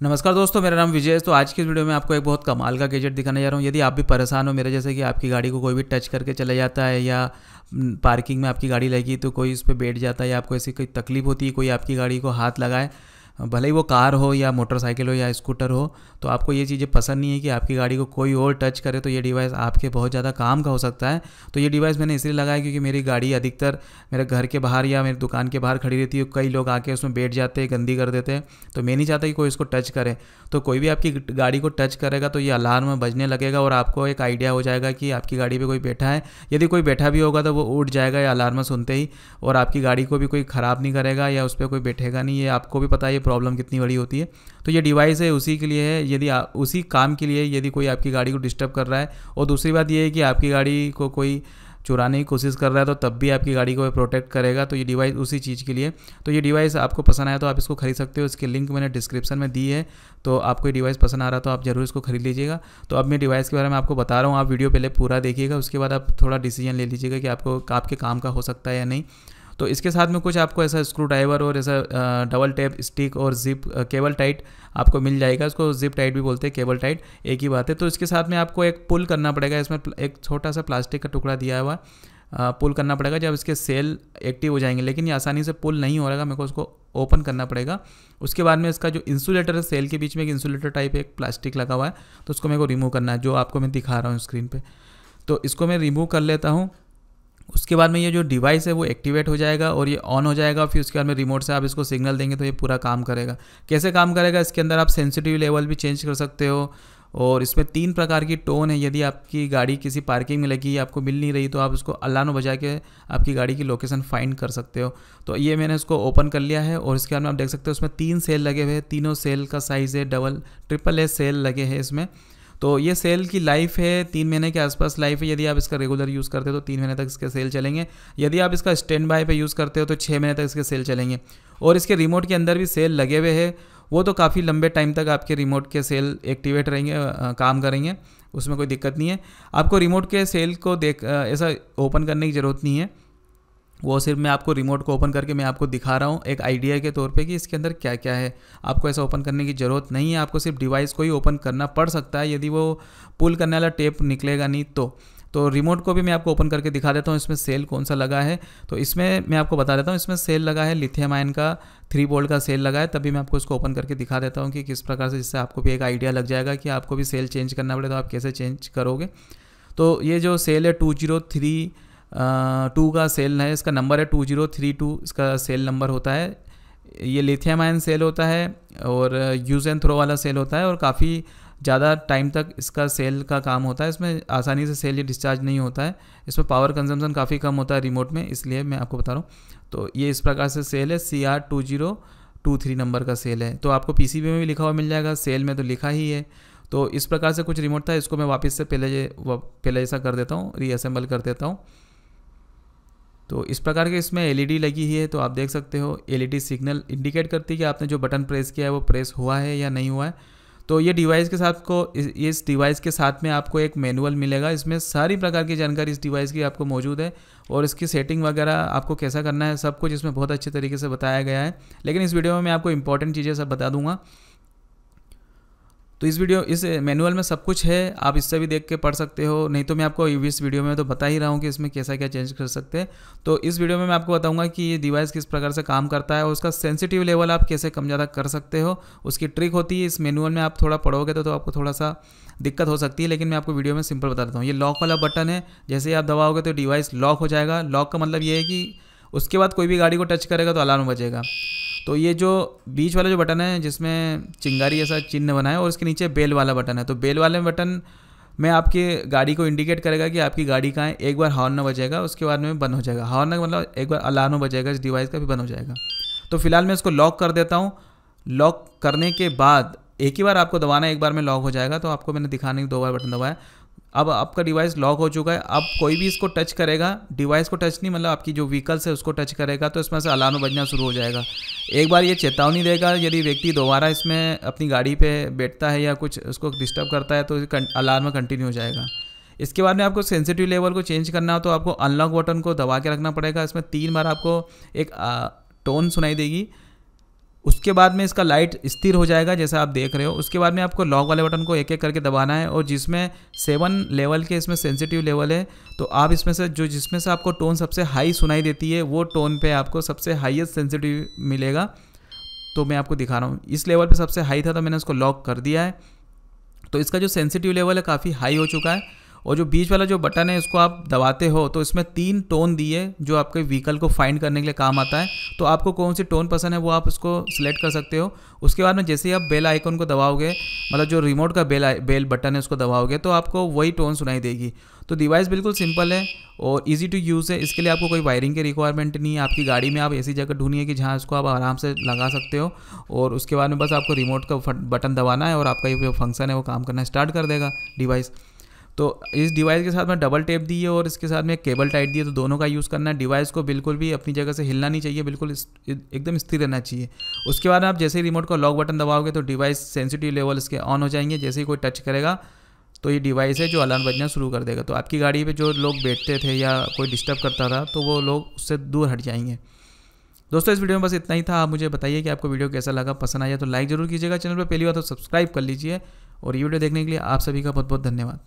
नमस्कार दोस्तों, मेरा नाम विजय है। तो आज की वीडियो में आपको एक बहुत कमाल का गैजेट दिखाने जा रहा हूँ। यदि आप भी परेशान हो मेरे जैसे कि आपकी गाड़ी को कोई भी टच करके चला जाता है या पार्किंग में आपकी गाड़ी लगी तो कोई उस पर बैठ जाता है या आपको ऐसी कोई तकलीफ़ होती है, कोई आपकी गाड़ी को हाथ लगाए भले ही वो कार हो या मोटरसाइकिल हो या स्कूटर हो तो आपको ये चीज़ें पसंद नहीं है कि आपकी गाड़ी को कोई और टच करे तो ये डिवाइस आपके बहुत ज़्यादा काम का हो सकता है। तो ये डिवाइस मैंने इसलिए लगाया क्योंकि मेरी गाड़ी अधिकतर मेरे घर के बाहर या मेरी दुकान के बाहर खड़ी रहती है। कई लोग आके उसमें बैठ जाते हैं, गंदी कर देते हैं। तो मैं नहीं चाहता कि कोई इसको टच करे। तो कोई भी आपकी गाड़ी को टच करेगा तो ये अलार्म बजने लगेगा और आपको एक आइडिया हो जाएगा कि आपकी गाड़ी पर कोई बैठा है। यदि कोई बैठा भी होगा तो वो उठ जाएगा या अलार्म सुनते ही और आपकी गाड़ी को भी कोई ख़राब नहीं करेगा या उस पर कोई बैठेगा नहीं। ये आपको भी पता है प्रॉब्लम कितनी बड़ी होती है। तो ये डिवाइस है, उसी के लिए है, यदि उसी काम के लिए यदि कोई आपकी गाड़ी को डिस्टर्ब कर रहा है, और दूसरी बात ये है कि आपकी गाड़ी को कोई चुराने की कोशिश कर रहा है तो तब भी आपकी गाड़ी को प्रोटेक्ट करेगा। तो ये डिवाइस उसी चीज़ के लिए। तो ये डिवाइस आपको पसंद आया तो आप इसको खरीद सकते हो, इसके लिंक मैंने डिस्क्रिप्शन में दी है। तो आपको ये डिवाइस पसंद आ रहा तो आप ज़रूर इसको खरीद लीजिएगा। तो अब मैं डिवाइस के बारे में आपको बता रहा हूँ, आप वीडियो पहले पूरा देखिएगा, उसके बाद आप थोड़ा डिसीज़न ले लीजिएगा कि आपको आपके काम का हो सकता है या नहीं। तो इसके साथ में कुछ आपको ऐसा स्क्रू ड्राइवर और ऐसा डबल टेप स्टिक और जिप केबल टाइट आपको मिल जाएगा। इसको जिप टाइट भी बोलते हैं केबल टाइट एक ही बात है। तो इसके साथ में आपको एक पुल करना पड़ेगा। इसमें एक छोटा सा प्लास्टिक का टुकड़ा दिया हुआ पुल करना पड़ेगा। जब इसके सेल एक्टिव हो जाएँगे, लेकिन ये आसानी से पुल नहीं हो रहेगा मेरे को उसको ओपन करना पड़ेगा। उसके बाद में इसका जो इंसुलेटर है सेल के बीच में एक इंसुलेटर टाइप एक प्लास्टिक लगा हुआ है तो उसको मेरे को रिमूव करना है, जो आपको मैं दिखा रहा हूँ स्क्रीन पर तो इसको मैं रिमूव कर लेता हूँ। उसके बाद में ये जो डिवाइस है वो एक्टिवेट हो जाएगा और ये ऑन हो जाएगा, फिर उसके बाद में रिमोट से आप इसको सिग्नल देंगे तो ये पूरा काम करेगा। कैसे काम करेगा? इसके अंदर आप सेंसिटिव लेवल भी चेंज कर सकते हो और इसमें तीन प्रकार की टोन है। यदि आपकी गाड़ी किसी पार्किंग में लगी, आपको मिल नहीं रही तो आप उसको अल्लाह बजा के आपकी गाड़ी की लोकेशन फाइंड कर सकते हो। तो ये मैंने इसको ओपन कर लिया है और इसके बाद में आप देख सकते हो, उसमें तीन सेल लगे हुए हैं। तीनों सेल का साइज़ है डबल ट्रिपल ए सेल लगे हैं इसमें। तो ये सेल की लाइफ है, तीन महीने के आसपास लाइफ है। यदि आप इसका रेगुलर यूज़ करते हो तो तीन महीने तक इसके सेल चलेंगे। यदि आप इसका स्टैंड बाय पर यूज़ करते हो तो छः महीने तक इसके सेल चलेंगे। और इसके रिमोट के अंदर भी सेल लगे हुए हैं। वो तो काफ़ी लंबे टाइम तक आपके रिमोट के सेल एक्टिवेट रहेंगे काम करेंगे। उसमें कोई दिक्कत नहीं है। आपको रिमोट के सेल को देख ऐसा ओपन करने की ज़रूरत नहीं है। वो सिर्फ़ मैं आपको रिमोट को ओपन करके मैं आपको दिखा रहा हूँ, एक आइडिया के तौर पे कि इसके अंदर क्या क्या है। आपको ऐसा ओपन करने की ज़रूरत नहीं है, आपको सिर्फ़ डिवाइस को ही ओपन करना पड़ सकता है, यदि वो पुल करने वाला टेप निकलेगा नहीं तो। तो रिमोट को भी मैं आपको ओपन करके दिखा देता हूँ, इसमें सेल कौन सा लगा है। तो इसमें मैं आपको बता देता हूँ, इसमें सेल लगा है लिथियम आयन का थ्री बोल्ट का सेल लगा है, तभी मैं आपको इसको ओपन करके दिखा देता हूँ कि किस प्रकार से जिससे आपको भी एक आइडिया लग जाएगा कि आपको भी सेल चेंज करना पड़े तो आप कैसे चेंज करोगे। तो ये जो सेल है टू ज़ीरो थ्री टू का सेल है, इसका नंबर है टू ज़ीरो थ्री टू, इसका सेल नंबर होता है। ये लिथियम आयन सेल होता है और यूज़ एंड थ्रो वाला सेल होता है और काफ़ी ज़्यादा टाइम तक इसका सेल का काम होता है। इसमें आसानी से सेल ये डिस्चार्ज नहीं होता है। इसमें पावर कंजम्पशन काफ़ी कम होता है रिमोट में, इसलिए मैं आपको बता रहा हूँ। तो ये इस प्रकार से सेल है C R two zero two three number का सेल है। तो आपको पी सी बी में भी लिखा हुआ मिल जाएगा, सेल में तो लिखा ही है। तो इस प्रकार से कुछ रिमोट था, इसको मैं वापस से पहले पहले जैसा कर देता हूँ रीअसेंबल कर देता हूँ। तो इस प्रकार के इसमें एलईडी लगी हुई है तो आप देख सकते हो एलईडी सिग्नल इंडिकेट करती है कि आपने जो बटन प्रेस किया है, वो प्रेस हुआ है या नहीं हुआ है। तो ये डिवाइस के साथ को, इस डिवाइस के साथ में आपको एक मैनुअल मिलेगा। इसमें सारी प्रकार की जानकारी इस डिवाइस की आपको मौजूद है और इसकी सेटिंग वगैरह आपको कैसा करना है, सब कुछ इसमें बहुत अच्छे तरीके से बताया गया है। लेकिन इस वीडियो में मैं आपको इंपॉर्टेंट चीज़ें सब बता दूँगा। तो इस वीडियो इस मैनुअल में सब कुछ है आप इससे भी देख के पढ़ सकते हो। नहीं तो मैं आपको इस वीडियो में तो बता ही रहा हूँ कि इसमें कैसा क्या चेंज कर सकते हैं। तो इस वीडियो में मैं आपको बताऊँगा कि ये डिवाइस किस प्रकार से काम करता है और उसका सेंसिटिव लेवल आप कैसे कम ज़्यादा कर सकते हो। उसकी ट्रिक होती है इस मैनुअल में आप थोड़ा पढ़ोगे तो, तो आपको थोड़ा सा दिक्कत हो सकती है लेकिन मैं आपको वीडियो में सिंपल बता देता हूँ। ये लॉक वाला बटन है जैसे ही आप दबाओगे तो डिवाइस लॉक हो जाएगा। लॉक का मतलब ये है कि उसके बाद कोई भी गाड़ी को टच करेगा तो अलार्म बजेगा। तो ये जो बीच वाला जो बटन है जिसमें चिंगारी ऐसा चिन्ह बना है और उसके नीचे बेल वाला बटन है तो बेल वाले बटन में आपकी गाड़ी को इंडिकेट करेगा कि आपकी गाड़ी कहाँ है, एक बार हॉर्न बजेगा उसके बाद में बंद हो जाएगा। हॉर्न मतलब एक बार अलार्म बजेगा इस डिवाइस का भी बंद हो जाएगा। तो फ़िलहाल मैं इसको लॉक कर देता हूँ। लॉक करने के बाद एक ही बार आपको दबाना है, एक बार में लॉक हो जाएगा तो आपको मैंने दिखाने दो बार बटन दबाया। अब आपका डिवाइस लॉक हो चुका है। अब कोई भी इसको टच करेगा डिवाइस को टच नहीं मतलब आपकी जो व्हीकल्स है, उसको टच करेगा तो इसमें से अलार्म बजना शुरू हो जाएगा। एक बार ये चेतावनी देगा, यदि व्यक्ति दोबारा इसमें अपनी गाड़ी पे बैठता है या कुछ उसको डिस्टर्ब करता है तो अलार्म कंटिन्यू हो जाएगा। इसके बाद में आपको सेंसिटिव लेवल को चेंज करना हो तो आपको अनलॉक बटन को दबा के रखना पड़ेगा। इसमें तीन बार आपको एक टोन सुनाई देगी। उसके बाद में इसका लाइट स्थिर हो जाएगा, जैसा आप देख रहे हो। उसके बाद में आपको लॉक वाले बटन को एक एक करके दबाना है और जिसमें सेवन लेवल के इसमें सेंसिटिव लेवल है तो आप इसमें से, जो जिसमें से आपको टोन सबसे हाई सुनाई देती है, वो टोन पे आपको सबसे हाईएस्ट सेंसिटिव मिलेगा। तो मैं आपको दिखा रहा हूँ। इस लेवल पर सबसे हाई था तो मैंने उसको लॉक कर दिया है। तो इसका जो सेंसिटिव लेवल है, काफ़ी हाई हो चुका है। और जो बीच वाला जो बटन है, इसको आप दबाते हो तो इसमें तीन टोन दिए जो आपके व्हीकल को फाइंड करने के लिए काम आता है। तो आपको कौन सी टोन पसंद है, वो आप उसको सिलेक्ट कर सकते हो। उसके बाद में जैसे ही आप बेल आइकन को दबाओगे मतलब जो रिमोट का बेल बेल बटन है, उसको दबाओगे तो आपको वही टोन सुनाई देगी। तो डिवाइस बिल्कुल सिंपल है और इजी टू यूज़ है। इसके लिए आपको कोई वायरिंग की रिक्वायरमेंट नहीं है। आपकी गाड़ी में आप ऐसी जगह ढूंढिए कि जहाँ इसको आप आराम से लगा सकते हो। और उसके बाद में बस आपको रिमोट का बटन दबाना है और आपका ये फ़ंक्शन है, वो काम करना स्टार्ट कर देगा डिवाइस तो इस डिवाइस के साथ में डबल टेप दी है और इसके साथ में केबल टाइट दी है तो दोनों का यूज़ करना है। डिवाइस को बिल्कुल भी अपनी जगह से हिलना नहीं चाहिए, बिल्कुल एकदम स्थिर रहना चाहिए। उसके बाद आप जैसे ही रिमोट का लॉक बटन दबाओगे तो डिवाइस सेंसिटिव लेवल इसके ऑन हो जाएँगे, जैसे ही कोई टच करेगा तो ये डिवाइस है जो अलार्म बजना शुरू कर देगा। तो आपकी गाड़ी पे जो लोग बैठते थे या कोई डिस्टर्ब करता था तो वो लोग उससे दूर हट जाएँगे। दोस्तों, इस वीडियो में बस इतना ही था। आप मुझे बताइए कि आपको वीडियो कैसा लगा, पसंद आया तो लाइक ज़रूर कीजिएगा। चैनल पर पहली बार तो सब्सक्राइब कर लीजिए। और ये वीडियो देखने के लिए आप सभी का बहुत बहुत धन्यवाद।